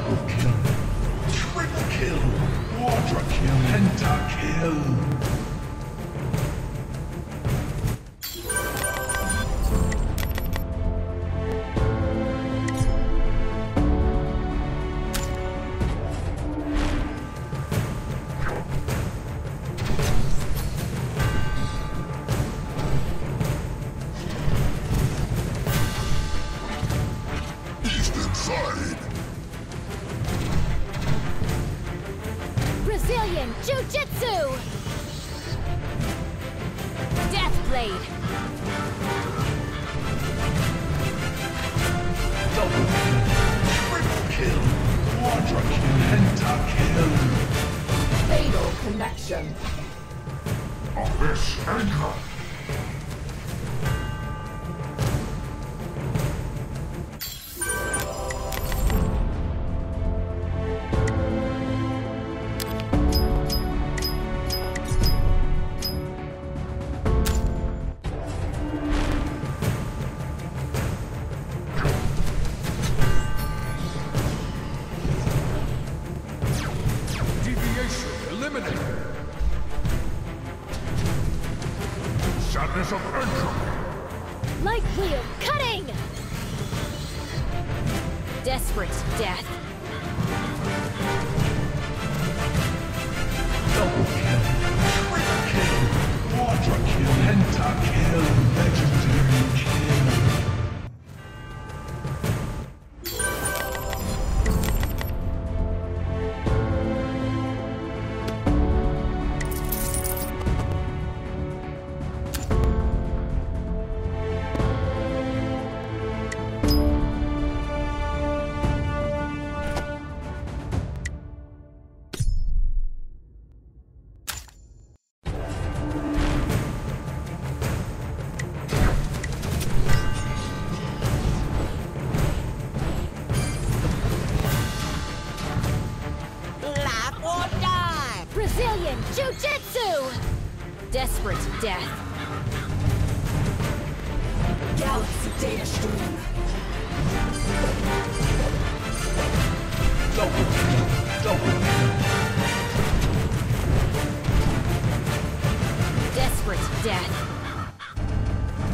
Double kill. Triple kill. Quadra kill. Penta kill. Fatal connection. Abyss anchor. Brazilian Jiu-Jitsu! Desperate death. Galaxy data stream. Double kill. Desperate death.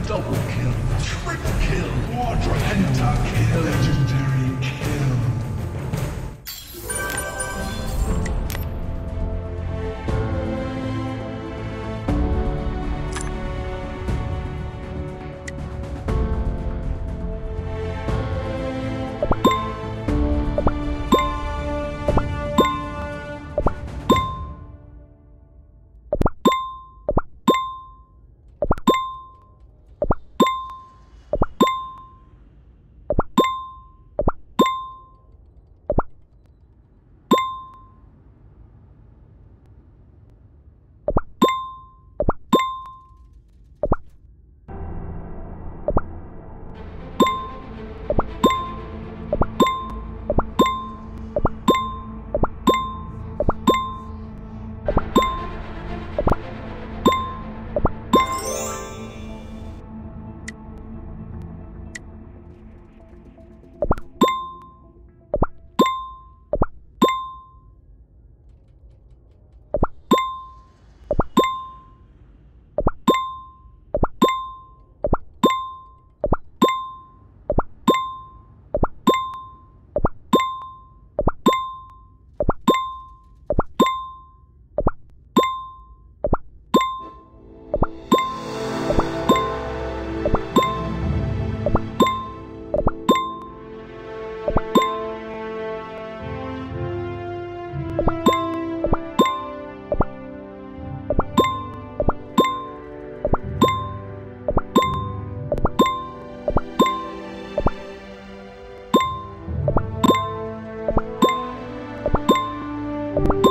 Double kill. Triple kill. Quadra penta kill. Legendary you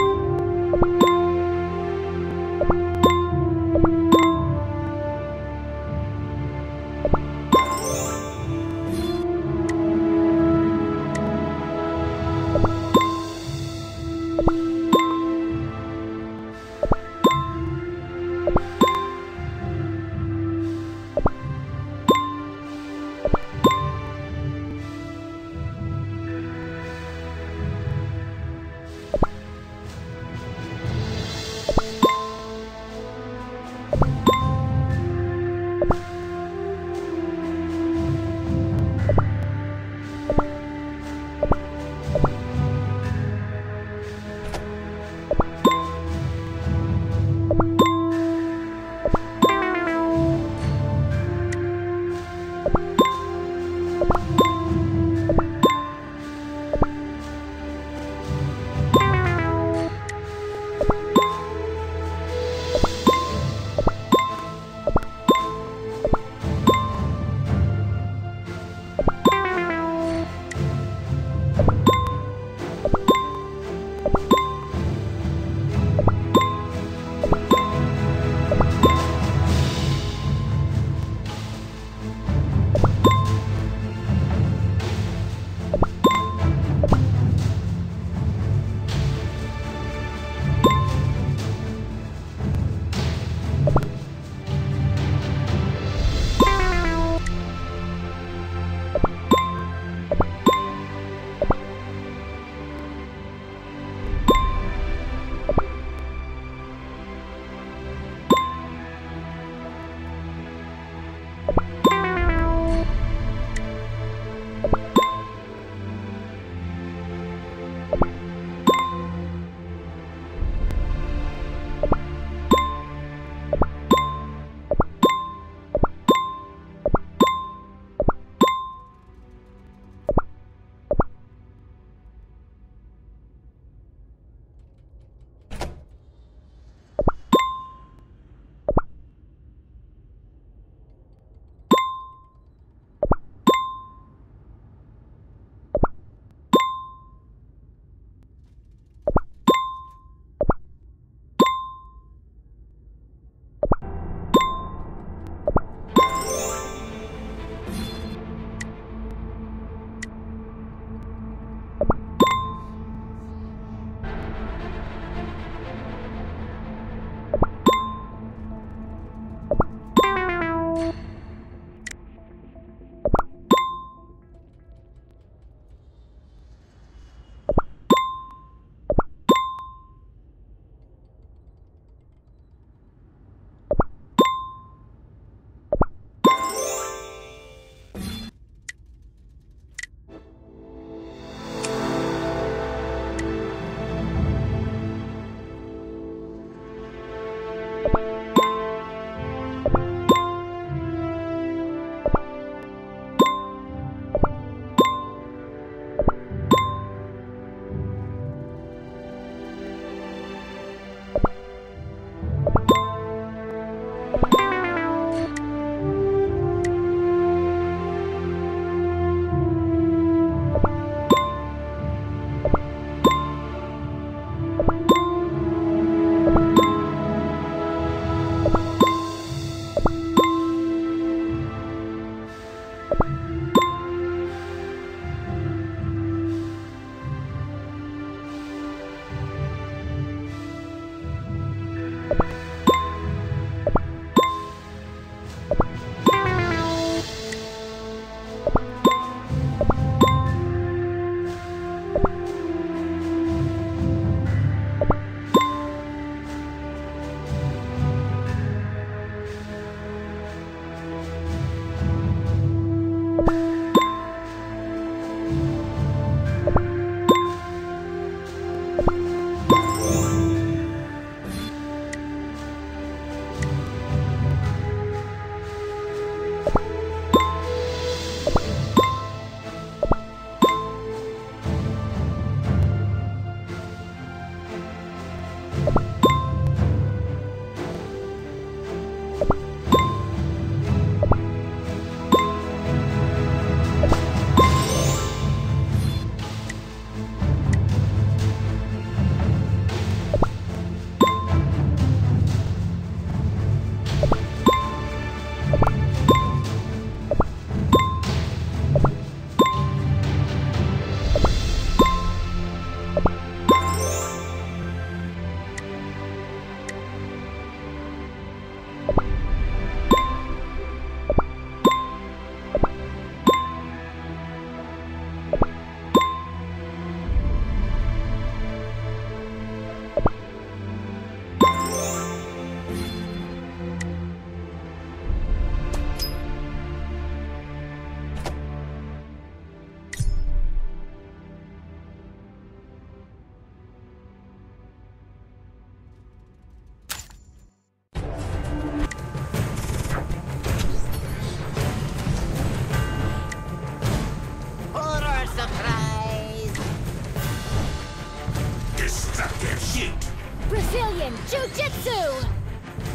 Jiu-Jitsu!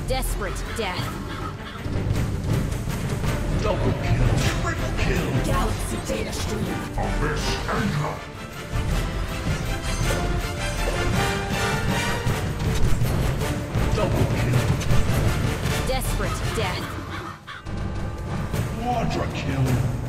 Desperate death. Double kill. Triple kill. Galaxy data stream. Abyss enter. Double kill. Desperate death. Quadra kill.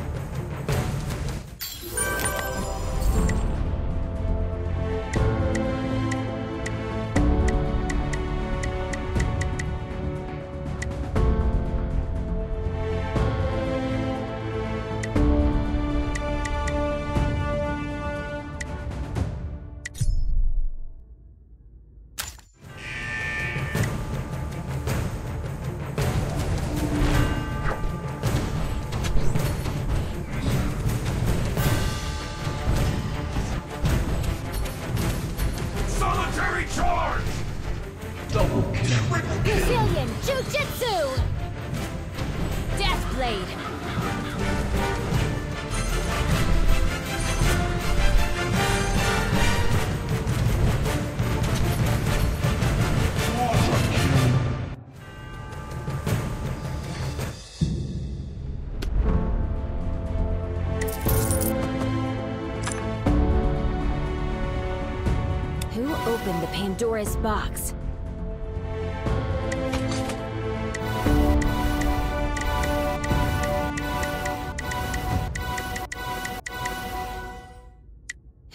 Pandora's box.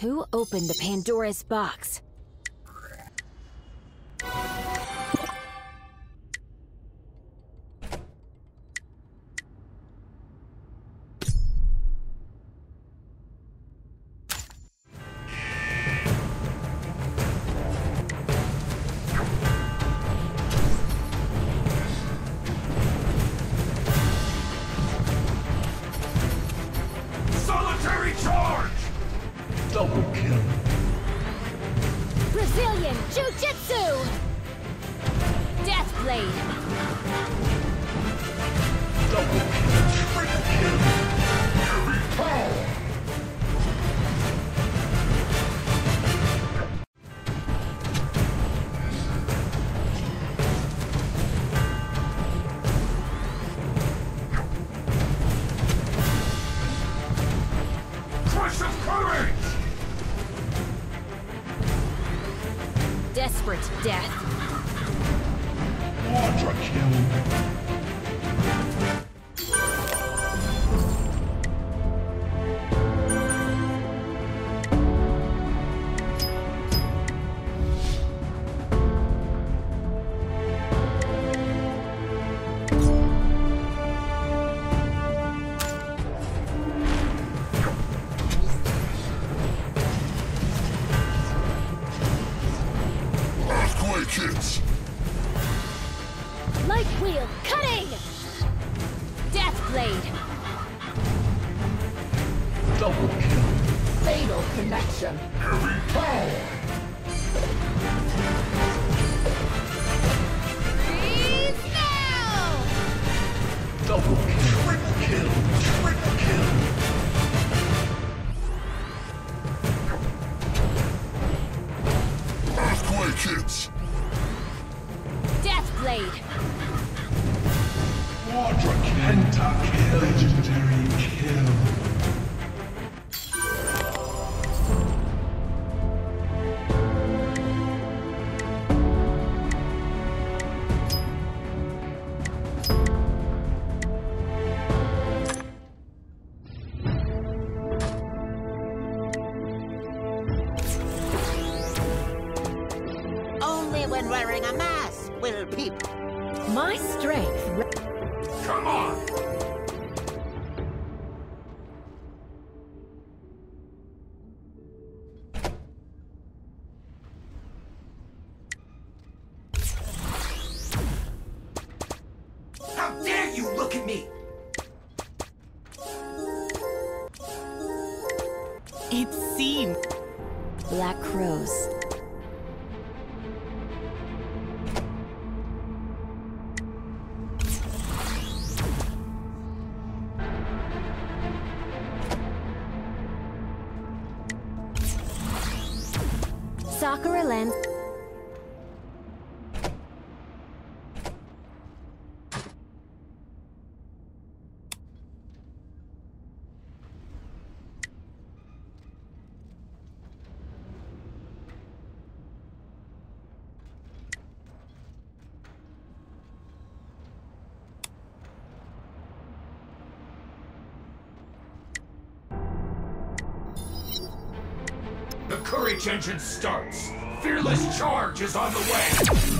Who opened the Pandora's box? blade. blade. Quadra Penta, legendary kill. Look at me! It seemed. Black crows courage engine starts. Fearless charge is on the way.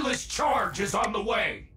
Fearless charge is on the way!